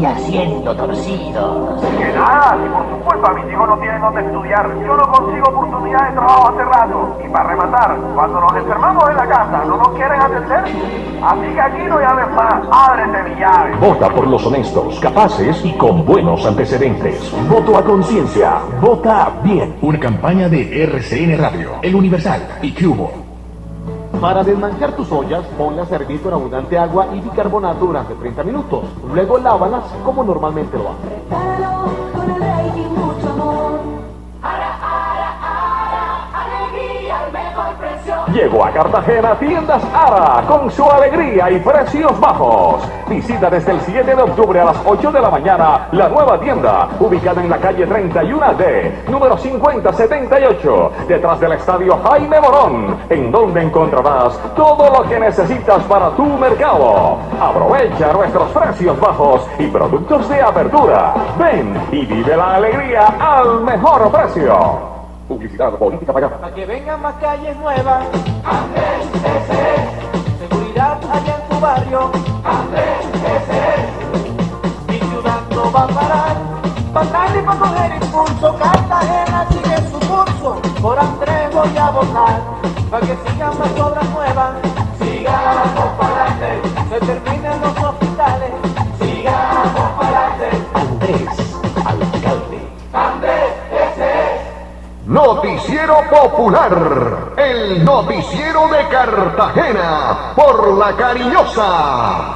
y haciendo torcidos. Que nada, si por su culpa mis hijos no tienen donde estudiar. Yo no consigo oportunidad de trabajo hace rato. Y para rematar, cuando nos enfermamos en la casa, no nos quieren atender. Así que aquí no llames más. Ábrete mi llave. Vota por los honestos, capaces y con buenos antecedentes. Voto a conciencia. Vota bien. Una campaña de RCN Radio, El Universal y Cubo. Para desmanchar tus ollas, ponle a servir con abundante agua y bicarbonato durante 30 minutos. Luego lávalas como normalmente lo haces. Llegó a Cartagena Tiendas Ara con su alegría y precios bajos. Visita desde el 7 de octubre a las 8 de la mañana la nueva tienda, ubicada en la calle 31D, número 5078, detrás del estadio Jaime Morón, en donde encontrarás todo lo que necesitas para tu mercado. Aprovecha nuestros precios bajos y productos de apertura. Ven y vive la alegría al mejor precio. Publicidad política pagada. Para que vengan más calles nuevas. Andrés. Seguridad allá en tu barrio. Andrés S. Mi ciudad no va a parar. Para y para coger impulso. Cartagena sigue su curso. Por Andrés voy a votar. Para que sigan más obras nuevas. Noticiero Popular, el noticiero de Cartagena, por la cariñosa.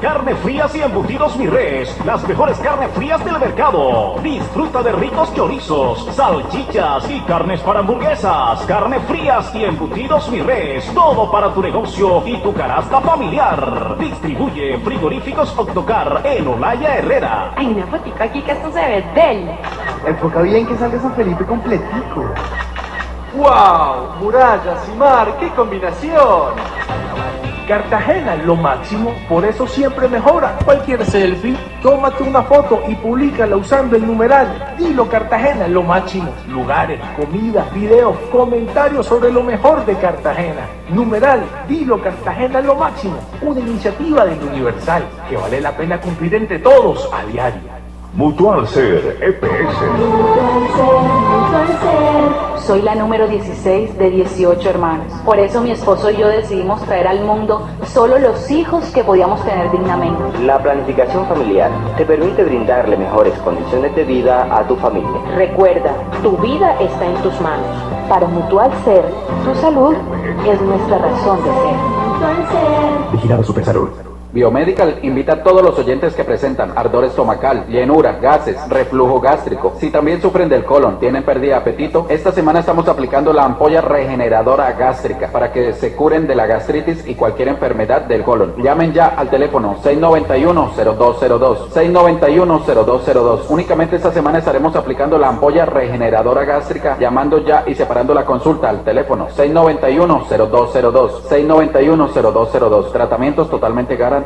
Carne frías y embutidos mi res, las mejores carnes frías del mercado. Disfruta de ricos chorizos, salchichas y carnes para hamburguesas. Carne frías y embutidos mi res, todo para tu negocio y tu canasta familiar. Distribuye frigoríficos Octocar en Olaya Herrera. Hay una fotica aquí que esto se ve del. Enfoca bien que salga San Felipe completico. ¡Wow! Murallas y mar, ¡qué combinación! Cartagena, lo máximo, por eso siempre mejora. Cualquier selfie, tómate una foto y públicala usando el numeral. Dilo Cartagena, lo máximo. Lugares, comida, videos, comentarios sobre lo mejor de Cartagena. Numeral, dilo Cartagena, lo máximo. Una iniciativa del Universal que vale la pena cumplir entre todos a diario. Mutual Ser EPS. Soy la número 16 de 18 hermanos. Por eso mi esposo y yo decidimos traer al mundo solo los hijos que podíamos tener dignamente. La planificación familiar te permite brindarle mejores condiciones de vida a tu familia. Recuerda, tu vida está en tus manos. Para Mutual Ser, tu salud es nuestra razón de ser. Vigilado Supersalud. Biomedical invita a todos los oyentes que presentan ardor estomacal, llenura, gases, reflujo gástrico. Si también sufren del colon, tienen pérdida de apetito, esta semana estamos aplicando la ampolla regeneradora gástrica para que se curen de la gastritis y cualquier enfermedad del colon. Llamen ya al teléfono 691-0202. 691-0202. Únicamente esta semana estaremos aplicando la ampolla regeneradora gástrica, llamando ya y separando la consulta al teléfono 691-0202. 691-0202. Tratamientos totalmente garantizados.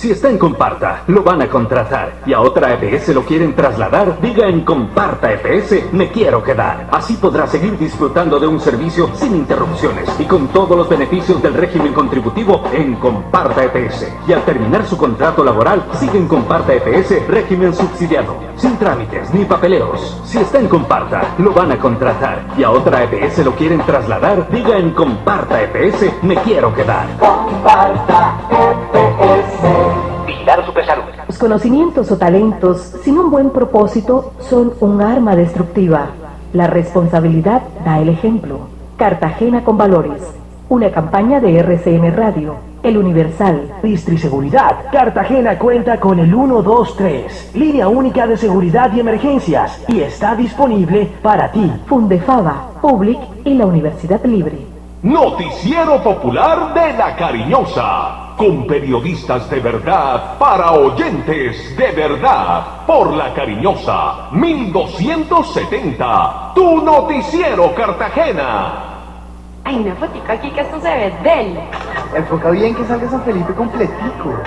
Si está en Comparta, lo van a contratar y a otra EPS lo quieren trasladar, diga en Comparta EPS, me quiero quedar. Así podrá seguir disfrutando de un servicio sin interrupciones y con todos los beneficios del régimen contributivo en Comparta EPS. Y al terminar su contrato laboral, sigue en Comparta EPS, régimen subsidiado, sin trámites ni papeleos. Si está en Comparta, lo van a contratar y a otra EPS lo quieren trasladar, diga en Comparta EPS, me quiero quedar. Comparta EPS. Conocimientos o talentos sin un buen propósito son un arma destructiva. La responsabilidad da el ejemplo. Cartagena con valores. Una campaña de RCN Radio. El Universal. Distriseguridad. Cartagena cuenta con el 123, línea única de seguridad y emergencias, y está disponible para ti. Fundefava, Public y la Universidad Libre. Noticiero Popular de la Cariñosa. Con periodistas de verdad para oyentes de verdad. Por la Cariñosa 1270. Tu noticiero Cartagena. Hay una fotica aquí que esto se ve del. Enfoca bien que salga San Felipe completico.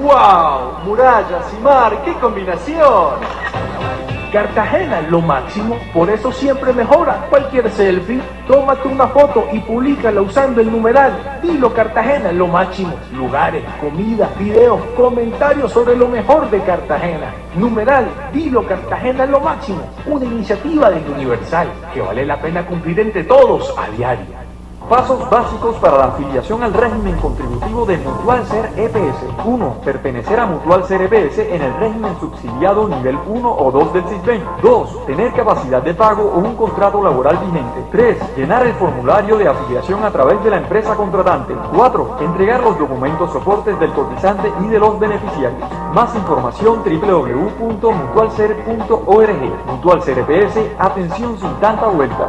¡Wow! Murallas y mar, ¡qué combinación! Cartagena lo máximo, por eso siempre mejora. Cualquier selfie, tómate una foto y públicala usando el numeral. Dilo Cartagena lo máximo. Lugares, comida, videos, comentarios sobre lo mejor de Cartagena. Numeral, dilo Cartagena lo máximo. Una iniciativa del Universal que vale la pena cumplir entre todos a diario. Pasos básicos para la afiliación al régimen contributivo de Mutual Ser EPS. 1. Pertenecer a Mutual Ser EPS en el régimen subsidiado nivel 1 o 2 del SISBEN. 2. Tener capacidad de pago o un contrato laboral vigente. 3. Llenar el formulario de afiliación a través de la empresa contratante. 4. Entregar los documentos soportes del cotizante y de los beneficiarios. Más información www.mutualser.org. Mutual Ser EPS, atención sin tanta vuelta.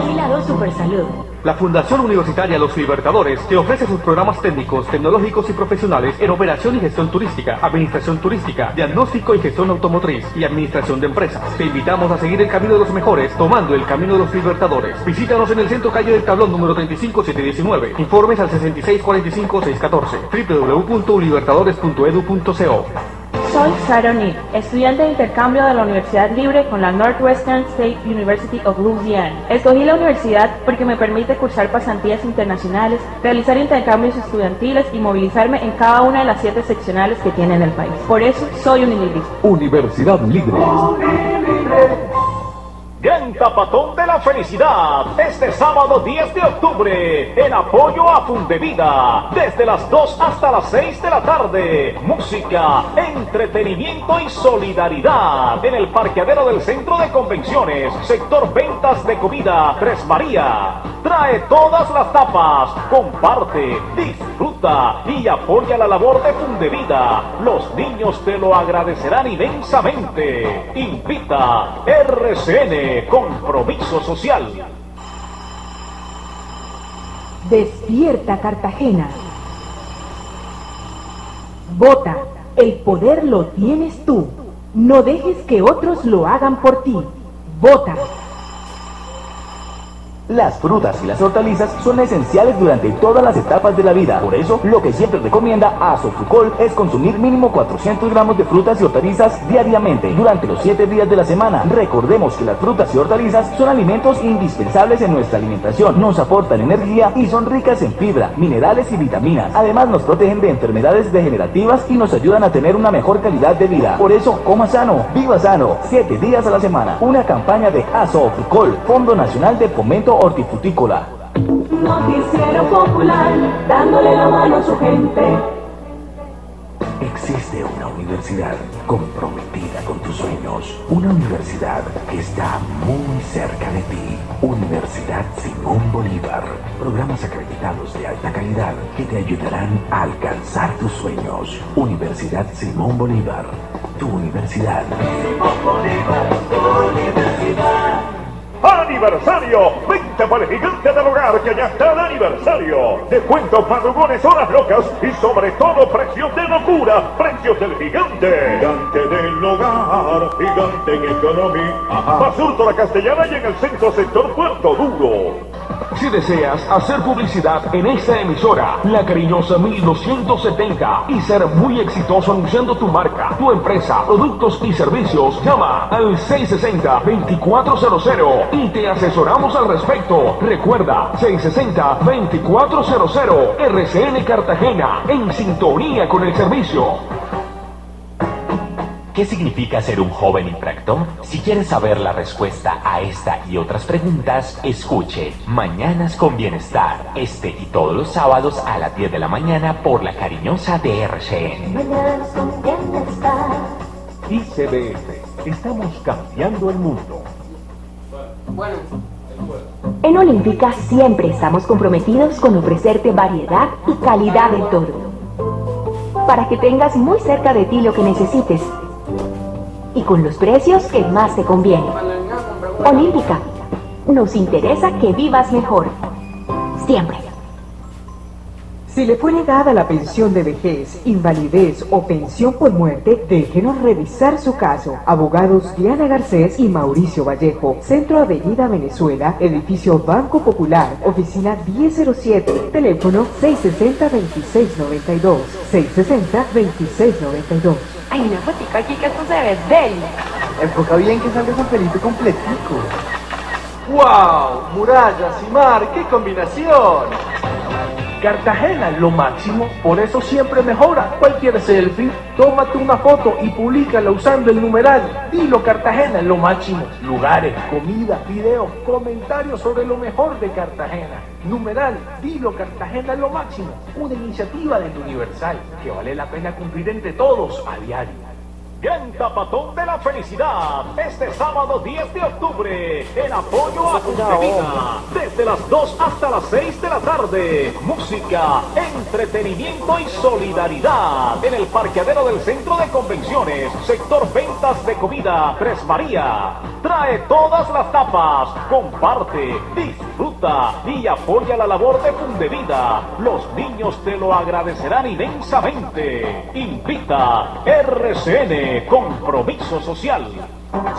Vigilado Supersalud. La Fundación Universitaria Los Libertadores te ofrece sus programas técnicos, tecnológicos y profesionales en operación y gestión turística, administración turística, diagnóstico y gestión automotriz y administración de empresas. Te invitamos a seguir el camino de los mejores tomando el camino de los Libertadores. Visítanos en el centro calle del tablón número 35719. Informes al 6645-614 www.libertadores.edu.co Soy Sarah O'Neill, estudiante de intercambio de la Universidad Libre con la Northwestern State University of Louisiana. Escogí la universidad porque me permite cursar pasantías internacionales, realizar intercambios estudiantiles y movilizarme en cada una de las siete seccionales que tiene en el país. Por eso soy unilibrista. Universidad Libre. Tapatón de la Felicidad, este sábado 10 de octubre, en apoyo a Fundevida, desde las 2 hasta las 6 de la tarde. Música, entretenimiento y solidaridad en el parqueadero del Centro de Convenciones, sector ventas de comida Tres María. Trae todas las tapas, comparte, disfruta y apoya la labor de Fundevida. Los niños te lo agradecerán inmensamente. Invita RCN Compromiso Social. Despierta Cartagena. Vota. El poder lo tienes tú. No dejes que otros lo hagan por ti. Vota. Las frutas y las hortalizas son esenciales durante todas las etapas de la vida. Por eso, lo que siempre recomienda Asofucol es consumir mínimo 400 gramos de frutas y hortalizas diariamente durante los 7 días de la semana. Recordemos que las frutas y hortalizas son alimentos indispensables en nuestra alimentación. Nos aportan energía y son ricas en fibra, minerales y vitaminas. Además, nos protegen de enfermedades degenerativas y nos ayudan a tener una mejor calidad de vida. Por eso, coma sano, viva sano, 7 días a la semana. Una campaña de Asofucol, Fondo Nacional de Fomento hortifrutícola. Noticiero popular, dándole la mano a su gente. Existe una universidad comprometida con tus sueños. Una universidad que está muy cerca de ti. Universidad Simón Bolívar. Programas acreditados de alta calidad que te ayudarán a alcanzar tus sueños. Universidad Simón Bolívar. Tu universidad. Simón Bolívar, tu universidad. ¡Aniversario! ¡Vente para el gigante del hogar que ya está de aniversario! Descuentos, madrugones, horas locas y sobre todo precios de locura. ¡Precios del gigante! Gigante del hogar, gigante en economía. Basurto la Castellana y en el centro sector Puerto Duro. Si deseas hacer publicidad en esta emisora, La Cariñosa 1270, y ser muy exitoso anunciando tu marca, tu empresa, productos y servicios, llama al 660-2400 y te asesoramos al respecto. Recuerda, 660-2400, RCN Cartagena, en sintonía con el servicio. ¿Qué significa ser un joven infractor? Si quieres saber la respuesta a esta y otras preguntas, escuche Mañanas con Bienestar, este y todos los sábados a las 10 de la mañana por la cariñosa de RCN. Mañanas con bienestar. ICBF, estamos cambiando el mundo. En Olímpica siempre estamos comprometidos con ofrecerte variedad y calidad en todo. Para que tengas muy cerca de ti lo que necesites y con los precios que más te convienen. Olímpica, nos interesa que vivas mejor. Siempre. Si le fue negada la pensión de vejez, invalidez o pensión por muerte, déjenos revisar su caso. Abogados Diana Garcés y Mauricio Vallejo, Centro Avenida Venezuela, Edificio Banco Popular, Oficina 1007, teléfono 660-2692, 660-2692. Ay, una fotica aquí que esto se ve deli. Enfoca bien que salga San Felipe completico. ¡Wow! Murallas y mar, ¡qué combinación! Cartagena, lo máximo, por eso siempre mejora. Cualquier selfie, tómate una foto y públicala usando el numeral. Dilo Cartagena, lo máximo. Lugares, comida, videos, comentarios sobre lo mejor de Cartagena. Numeral, dilo Cartagena, lo máximo. Una iniciativa del Universal que vale la pena cumplir entre todos a diario. Gran Tapatón de la Felicidad, este sábado 10 de octubre, en apoyo a vida, desde las 2 hasta las 6 de la tarde, música, entretenimiento y solidaridad en el parqueadero del Centro de Convenciones, sector ventas de comida, Tres María. Trae todas las tapas, comparte, disfruta y apoya la labor de Fundevida. Los niños te lo agradecerán inmensamente. Invita RCN compromiso social.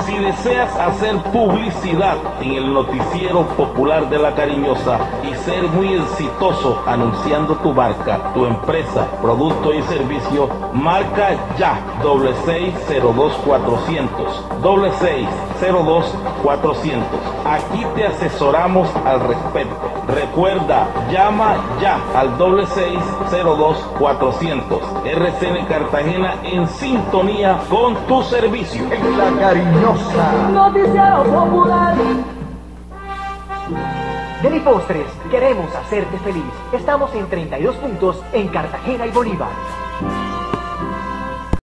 Si deseas hacer publicidad en el noticiero popular de la cariñosa y ser muy exitoso anunciando tu marca, tu empresa, producto y servicio, marca ya doble seis cero dos cuatrocientos doble seis cero dos cuatrocientos. Aquí te asesoramos al respecto. Recuerda, llama ya al doble seis cero dos cuatrocientos. RCN Cartagena en sintonía con tu servicio. En la cariñosa. Noticiero Popular. Deli Postres, queremos hacerte feliz. Estamos en 32 puntos en Cartagena y Bolívar.